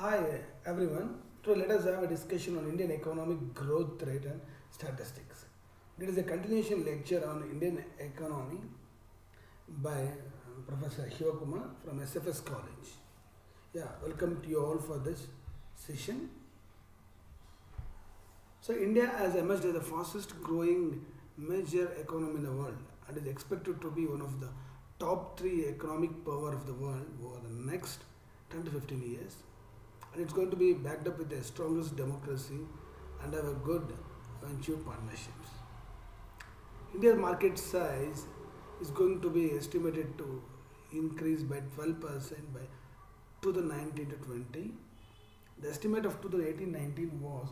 Hi everyone. Today let us have a discussion on Indian economic growth rate and statistics. It is a continuation lecture on Indian economy by uh, Professor Shivakumar from SFS College. Yeah, welcome to you all for this session. So India has emerged as the fastest growing major economy in the world and is expected to be one of the top three economic power of the world over the next 10 to 15 years. And it's going to be backed up with the strongest democracy and have a good venture partnerships. India's market size is going to be estimated to increase by 12% by 2019 to 20. The estimate of 2018-19 was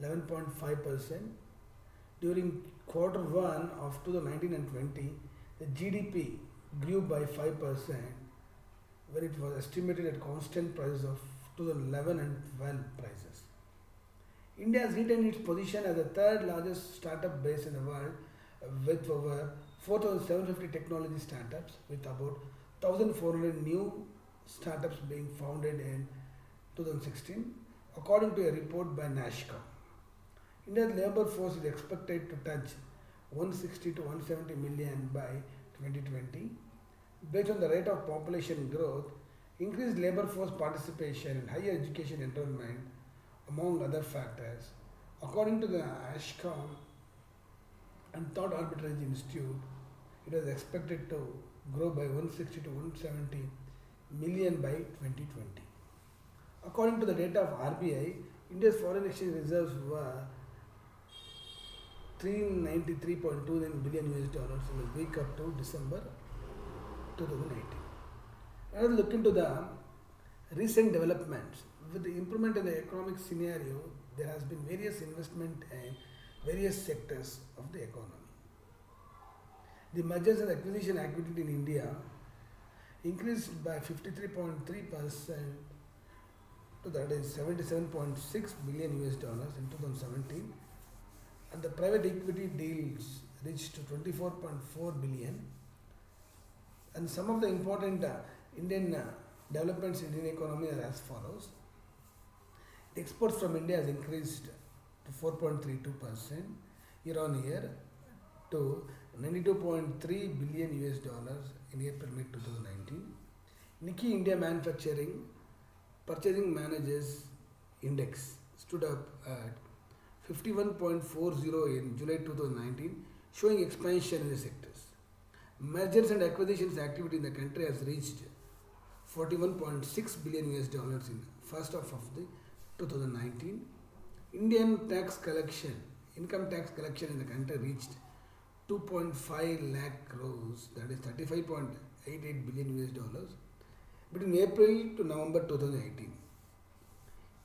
11.5%. During quarter one of 2019 and 20, the GDP grew by 5% when it was estimated at constant prices of 2011 and 12 prices. India has retained its position as the third largest startup base in the world with over 4,750 technology startups with about 1,400 new startups being founded in 2016 according to a report by NASSCOM. India's labor force is expected to touch 160 to 170 million by 2020. Based on the rate of population growth, increased labor force participation and higher education enrollment, among other factors, according to the NASSCOM and Thought Arbitrage Institute, it is expected to grow by 160 to 170 million by 2020. According to the data of RBI, India's foreign exchange reserves were 393.29 billion US dollars in the week up to December 2018. Let us look into the recent developments. With the improvement in the economic scenario, there has been various investment in various sectors of the economy. The mergers and acquisition activity in India increased by 53.3 percent to that is 77.6 billion US dollars in 2017 and the private equity deals reached to 24.4 billion and some of the important uh, Indian uh, developments in Indian economy are as follows. The exports from India has increased to 4.32 percent year on year to 92.3 billion US dollars in April May 2019. Nikkei India Manufacturing Purchasing Managers Index stood up at 51.40 in July 2019, showing expansion in the sectors. Mergers and acquisitions activity in the country has reached 41.6 billion US dollars in first half of the 2019. Indian tax collection, income tax collection in the country reached 2.5 lakh crores, that is 35.88 billion US dollars, between April to November 2018.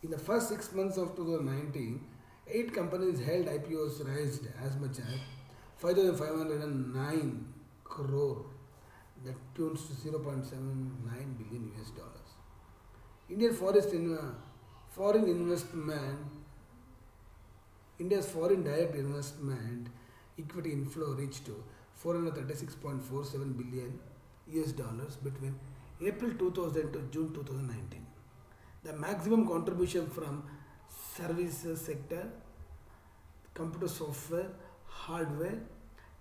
In the first six months of 2019, eight companies held IPOs raised as much as 5,509 crore, that tunes to 0.79 billion US dollars. Indian forest in, foreign investment, India's foreign direct investment equity inflow reached to 436.47 billion US dollars between April 2000 to June 2019. The maximum contribution from services sector, computer software, hardware,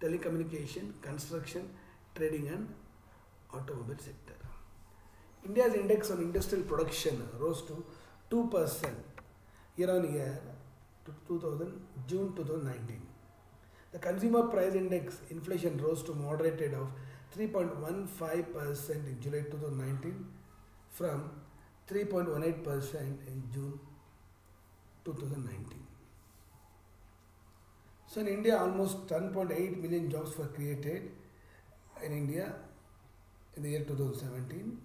telecommunication, construction, trading and automobile sector. India's index on industrial production rose to 2% year on year to 2000, June 2019. The consumer price index inflation rose to moderated of 3.15% in July 2019 from 3.18% in June 2019. So in India, almost 10.8 million jobs were created in India in the year 2017.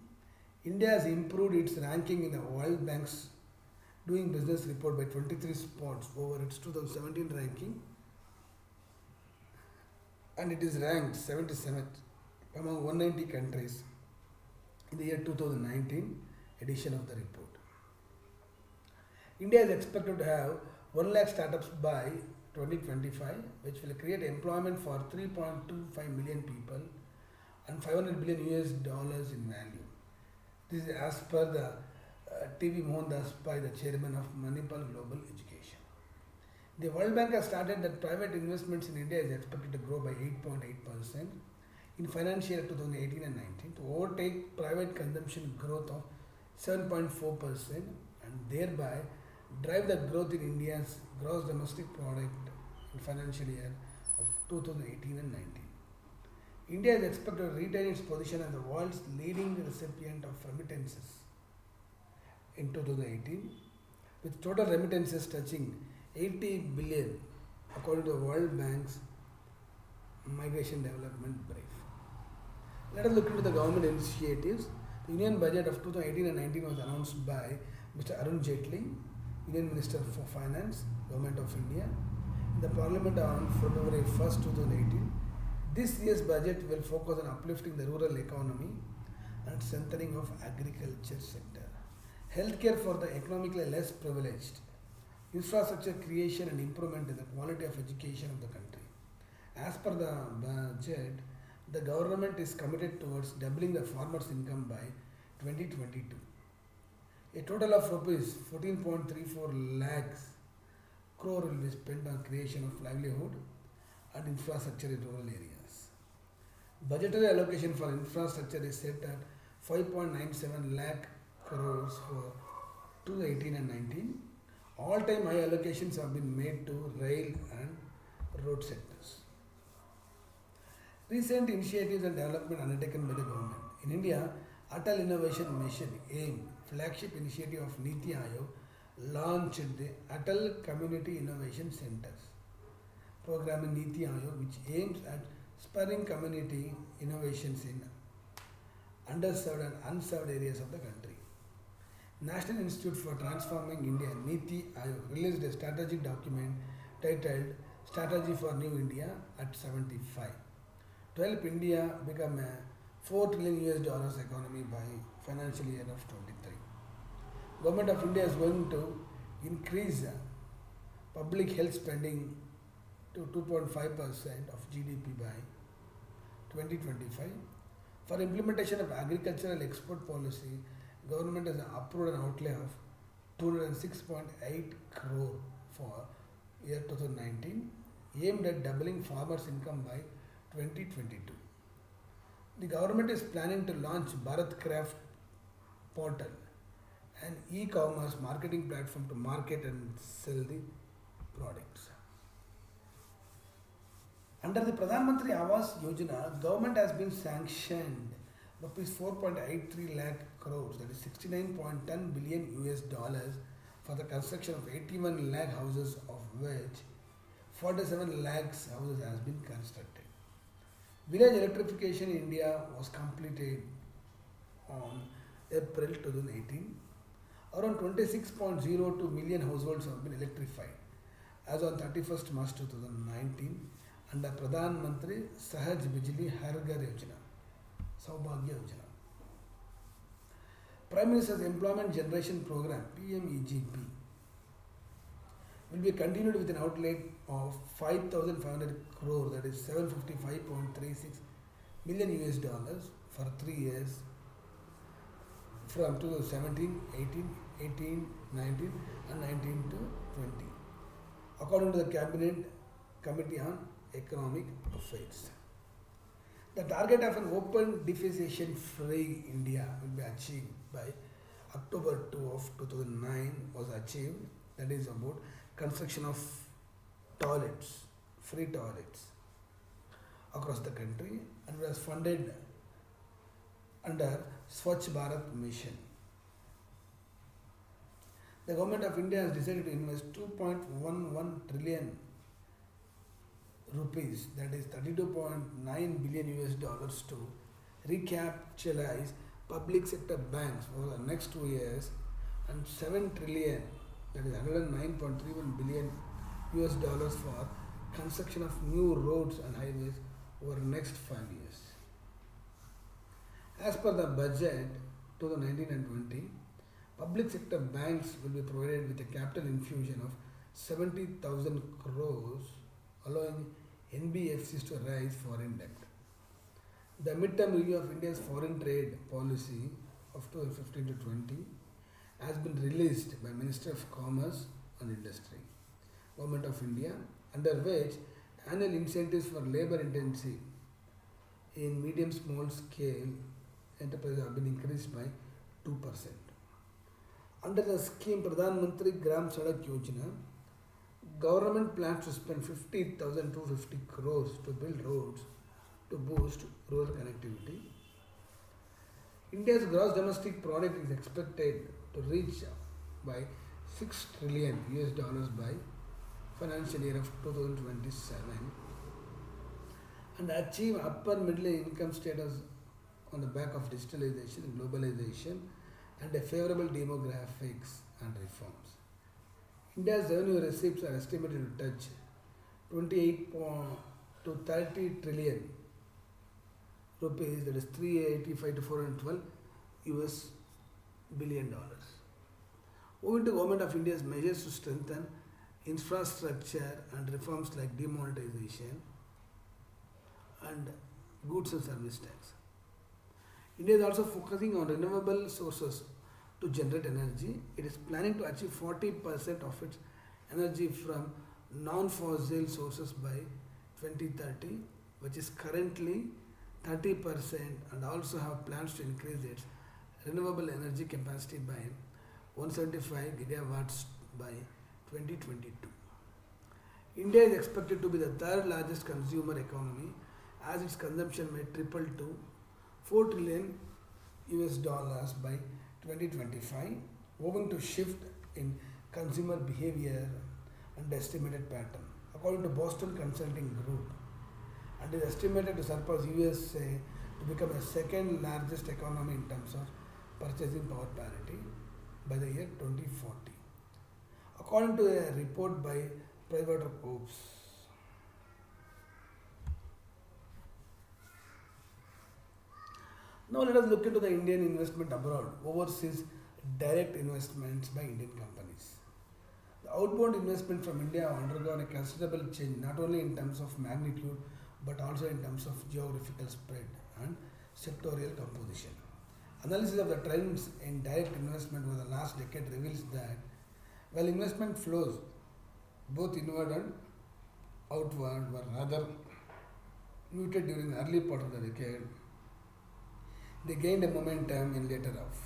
India has improved its ranking in the World Bank's Doing Business report by 23 spots over its 2017 ranking and it is ranked 77th among 190 countries in the year 2019 edition of the report. India is expected to have 1 lakh startups by 2025 which will create employment for 3.25 million people and 500 billion US dollars in value. This is as per the uh, T.V. Mohandas Pai the chairman of Manipal Global Education. The World Bank has started that private investments in India is expected to grow by 8.8% in financial year 2018 and 19 to overtake private consumption growth of 7.4% and thereby drive the growth in India's gross domestic product in financial year of 2018 and 19. India is expected to retain its position as the world's leading recipient of remittances in 2018 with total remittances touching 80 billion according to the World Bank's Migration Development Brief. Let us look into the government initiatives. The Union Budget of 2018 and 19 was announced by Mr. Arun Jaitley, Union Minister for Finance, Government of India, in the Parliament on February 1st, 2018. This year's budget will focus on uplifting the rural economy and strengthening of agriculture sector. Healthcare for the economically less privileged. Infrastructure creation and improvement in the quality of education of the country. As per the budget, the government is committed towards doubling the farmers' income by 2022. A total of rupees 14.34 lakhs crore will be spent on creation of livelihood and infrastructure in rural areas. Budgetary allocation for infrastructure is set at 5.97 lakh crores for 2018 and 19. All-time high allocations have been made to rail and road sectors. Recent initiatives and development undertaken by the government. In India, Atal Innovation Mission AIM, flagship initiative of Niti Aayog, launched the Atal Community Innovation Centers program in Niti Aayog, which aims at spurring community innovations in underserved and unserved areas of the country. National Institute for Transforming India, Niti Aayog, released a strategic document titled Strategy for New India at 75 to help India become a 4 trillion US dollars economy by financial year of 23. Government of India is going to increase public health spending to 2.5% of GDP by 2025. For implementation of agricultural export policy, government has approved an outlay of 206.8 crore for year 2019, aimed at doubling farmers' income by 2022. The government is planning to launch Bharat Craft Portal, an e-commerce marketing platform to market and sell the products. Under the Pradhan Mantri Awas Yojana, government has been sanctioned rupees 4.83 lakh crores, that is 69.10 billion US dollars for the construction of 81 lakh houses, of which 47 lakhs houses has been constructed. Village electrification in India was completed on April 2018. Around 26.02 million households have been electrified as on 31st March 2019 Minister's Employment Generation Program PMEGP will be continued with an outlay of 5,500 crore, that is 755.36 million US dollars for three years from 2017, 18, 18, 19, and 19 to 20, according to the Cabinet Committee on Economic Affairs. The target of an open defecation free India will be achieved by October 2 of 2009 was achieved that is about construction of toilets, free toilets across the country and was funded under Swachh Bharat mission. The government of India has decided to invest 2.11 trillion rupees, that is 32.9 billion US dollars, to recapitalize public sector banks over the next two years and 7 trillion, that is 109.31 billion US dollars for construction of new roads and highways over the next five years. As per the budget 2019 and 20, public sector banks will be provided with a capital infusion of 70,000 crores, allowing NBFCs to raise foreign debt. The midterm review of India's foreign trade policy of 2015 to 20 has been released by Minister of Commerce and Industry, Government of India, under which annual incentives for labor intensive in medium small scale enterprises have been increased by 2%. Under the scheme Pradhan Mantri Gram Sadak Yojana, government plans to spend 50,250 crores to build roads to boost rural connectivity. India's gross domestic product is expected to reach by 6 trillion US dollars by financial year of 2027 and achieve upper middle income status on the back of digitalization, globalization and a favorable demographics and reforms. India's revenue receipts are estimated to touch 28 to 30 trillion rupees, that is 385 to 412 US billion dollars. Moving to Government of India's measures to strengthen infrastructure and reforms like demonetization and goods and service tax. India is also focusing on renewable sources to generate energy. It is planning to achieve 40% of its energy from non-fossil sources by 2030, which is currently 30% and also have plans to increase its renewable energy capacity by 175 gigawatts by 2022. India is expected to be the third largest consumer economy as its consumption may triple to 4 trillion US dollars by 2025 owing to shift in consumer behavior and estimated pattern. According to Boston Consulting Group, and is estimated to surpass USA to become the second largest economy in terms of purchasing power parity by the year 2040. According to a report by PricewaterhouseCoopers, Now let us look into the Indian investment abroad, overseas direct investments by Indian companies. The outbound investment from India undergone a considerable change not only in terms of magnitude but also in terms of geographical spread and sectorial composition. Analysis of the trends in direct investment over the last decade reveals that while investment flows both inward and outward were rather muted during the early part of the decade, they gained a momentum in later off.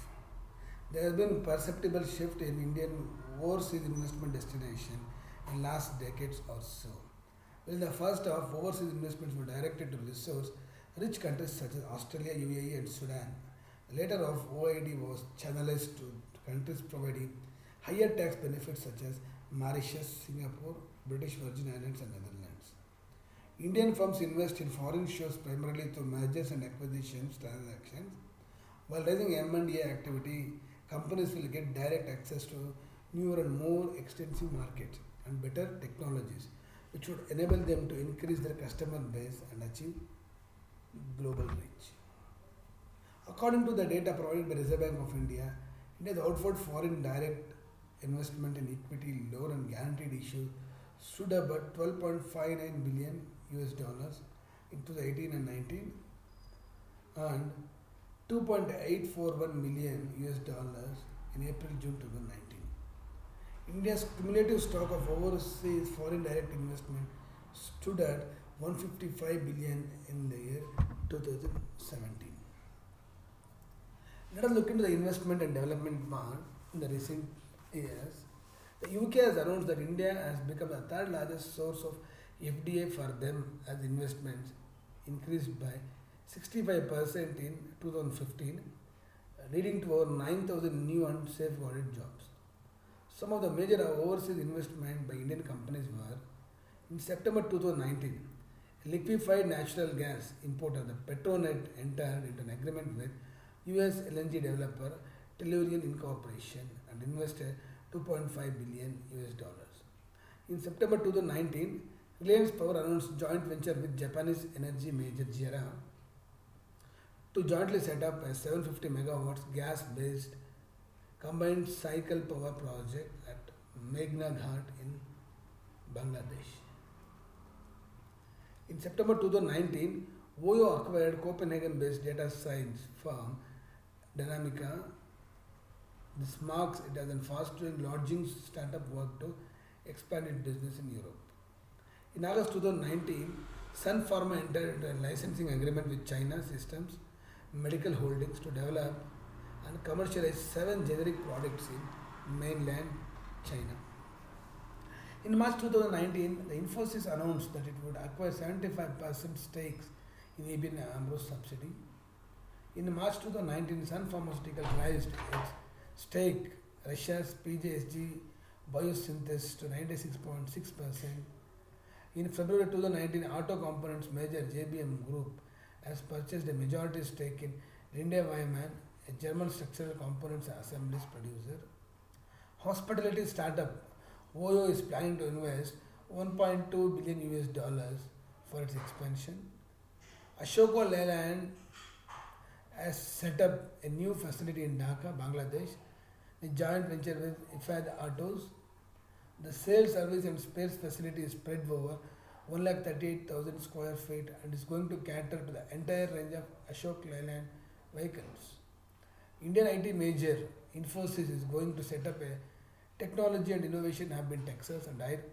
There has been perceptible shift in Indian overseas investment destination in last decades or so. In the first half, overseas investments were directed to resource rich countries such as Australia, UAE, and Sudan. Later half, OID was channelized to countries providing higher tax benefits such as Mauritius, Singapore, British Virgin Islands, and Netherlands. Indian firms invest in foreign shares primarily through mergers and acquisitions transactions. While raising M&A activity, companies will get direct access to newer and more extensive markets and better technologies, which would enable them to increase their customer base and achieve global reach. According to the data provided by Reserve Bank of India, India's outward foreign direct investment in equity, loan and guaranteed issue stood at 12.59 billion US dollars in 2018 and 19 and 2.841 million US dollars in April June 2019. India's cumulative stock of overseas foreign direct investment stood at 155 billion in the year 2017. Let us look into the investment and development part in the recent years. The UK has announced that India has become the third largest source of FDI for them as investments increased by 65% in 2015, leading to over 9,000 new and safeguarded jobs. Some of the major overseas investment by Indian companies were in September 2019, liquefied natural gas importer the Petronet entered into an agreement with US LNG developer Tellurian Incorporation and invested 2.5 billion US dollars. In September 2019, Reliance Power announced joint venture with Japanese energy major JERA to jointly set up a 750 megawatts gas-based combined cycle power project at Meghna Ghat in Bangladesh. In September 2019, Oyo acquired Copenhagen-based data science firm Danamica This marks it as a fast-growing lodging startup work to expand its business in Europe. In August 2019, Sun Pharma entered into a licensing agreement with China Systems Medical Holdings to develop and commercialize seven generic products in mainland China. In March 2019, the Infosys announced that it would acquire 75% stakes in ABN AMRO's subsidy. In March 2019, Sun Pharmaceutical raised its stake Russia's PJSC Biosynthesis to 96.6%. In February 2019, auto components major JBM Group has purchased a majority stake in Linde Wiemann, a German structural components assemblies producer. Hospitality startup OYO is planning to invest 1.2 billion US dollars for its expansion. Ashok Leyland has set up a new facility in Dhaka, Bangladesh, a joint venture with Ifad Autos. The sales service and spares facility is spread over 1,38,000 square feet and is going to cater to the entire range of Ashok Leyland vehicles. Indian IT major Infosys is going to set up a technology and innovation hub in Texas and hire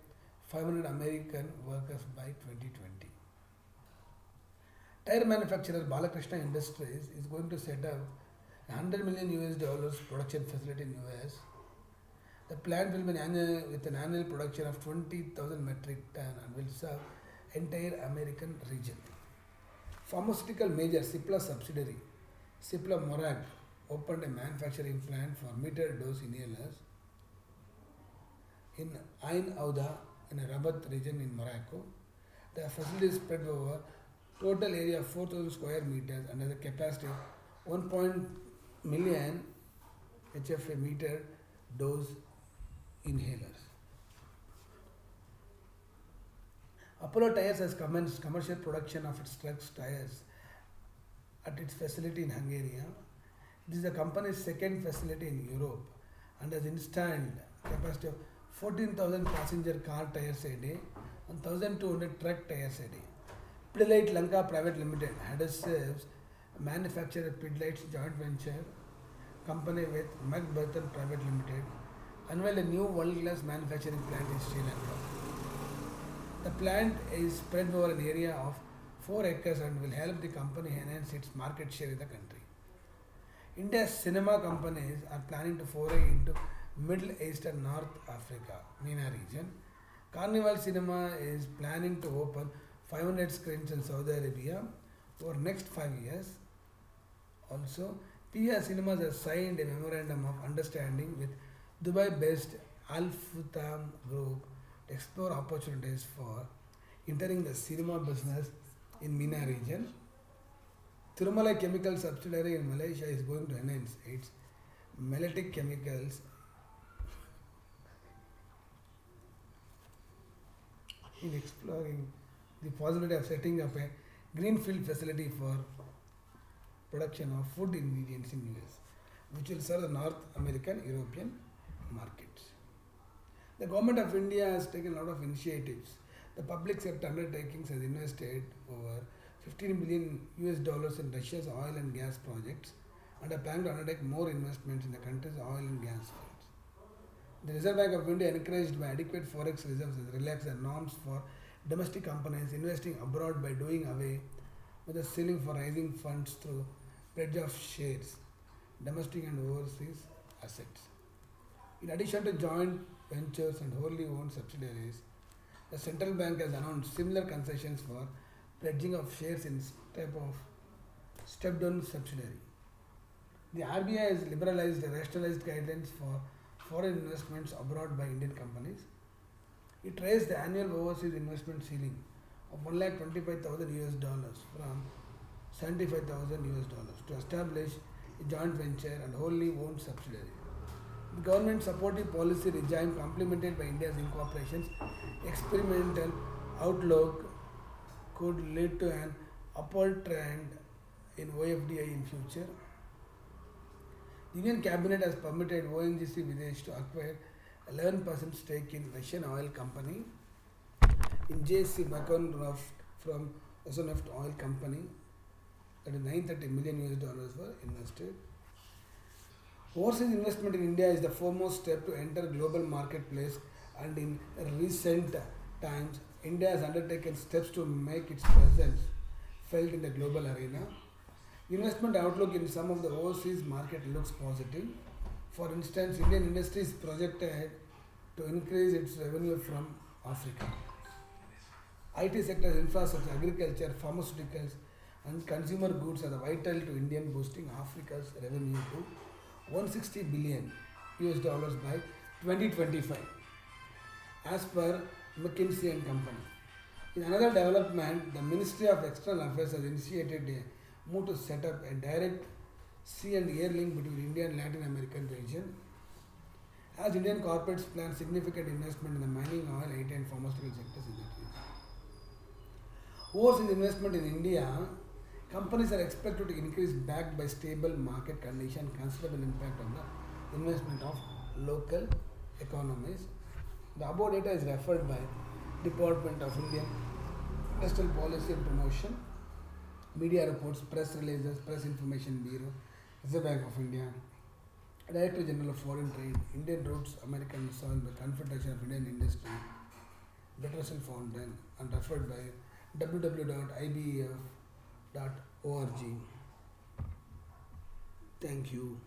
500 American workers by 2020. Tire manufacturer Balkrishna Industries is going to set up a 100 million US dollars production facility in US. The plant will be an annual, with an annual production of 20,000 metric ton and will serve entire American region. Pharmaceutical major Cipla subsidiary Cipla Maroc opened a manufacturing plant for metered dose inhalers in Ain Aouda in a Rabat region in Morocco. The facility is spread over total area of 4000 square meters and has a capacity of 1. million HFA meter dose inhalers. Apollo Tyres has commenced commercial production of its trucks tires at its facility in Hungary. This is the company's second facility in Europe and has installed capacity of 14,000 passenger car tires a day and 1,200 truck tires a day. Pidilite Lanka Private Limited adhesives manufacturer Pidilite's joint venture company with Macbertan Private Limited unveiled a new world-class manufacturing plant in Sri Lanka. The plant is spread over an area of 4 acres and will help the company enhance its market share in the country. India's cinema companies are planning to foray into Middle East and North Africa, MENA region. Carnival Cinema is planning to open 500 screens in Saudi Arabia over next five years. Also, PIA Cinemas has signed a memorandum of understanding with Dubai-based Al Futtaim Group explore opportunities for entering the cinema business in MENA region. Thirumalai Chemical subsidiary in Malaysia is going to enhance its melodic chemicals in exploring the possibility of setting up a greenfield facility for production of food ingredients in US, which will serve the North American European markets. The government of India has taken a lot of initiatives. The public sector undertakings has invested over 15 billion US dollars in Russia's oil and gas projects and are planning to undertake more investments in the country's oil and gas fields. The Reserve Bank of India, encouraged by adequate forex reserves, has relaxed the norms for domestic companies investing abroad by doing away with the ceiling for raising funds through pledge of shares, domestic and overseas assets. In addition to joint ventures and wholly owned subsidiaries, the central bank has announced similar concessions for pledging of shares in step of step-down subsidiary. The RBI has liberalized the rationalized guidelines for foreign investments abroad by Indian companies. It raised the annual overseas investment ceiling of 1,25,000 US dollars from 75,000 US dollars to establish a joint venture and wholly owned subsidiary. Government supportive policy regime complemented by India's incorporation's experimental outlook could lead to an upward trend in OFDI in future. The Union Cabinet has permitted ONGC Videsh to acquire 11% stake in Russian oil company in JSC Vankorneft from Rosneft oil company that is 930 million US dollars were invested. Overseas investment in India is the foremost step to enter global marketplace and in recent times India has undertaken steps to make its presence felt in the global arena. Investment outlook in some of the overseas market looks positive. For instance, Indian industry is projected to increase its revenue from Africa. IT sector, infrastructure, agriculture, pharmaceuticals, and consumer goods are vital to Indian boosting Africa's revenue to 160 billion US dollars by 2025, as per McKinsey and Company. In another development, the Ministry of External Affairs has initiated a move to set up a direct sea and air link between India and Latin American region. As Indian corporates plan significant investment in the mining, oil, IT, and pharmaceutical sectors in that region. Overseas investment in India, companies are expected to increase backed by stable market condition, considerable impact on the investment of local economies. The above data is referred by Department of Indian Industrial Policy and Promotion, media reports, press releases, Press Information Bureau, Reserve Bank of India, Director General of Foreign Trade, Indian Roots, American Soil, the Confederation of Indian Industry, Peterson Fountain, and referred by www.ibef.org. Thank you.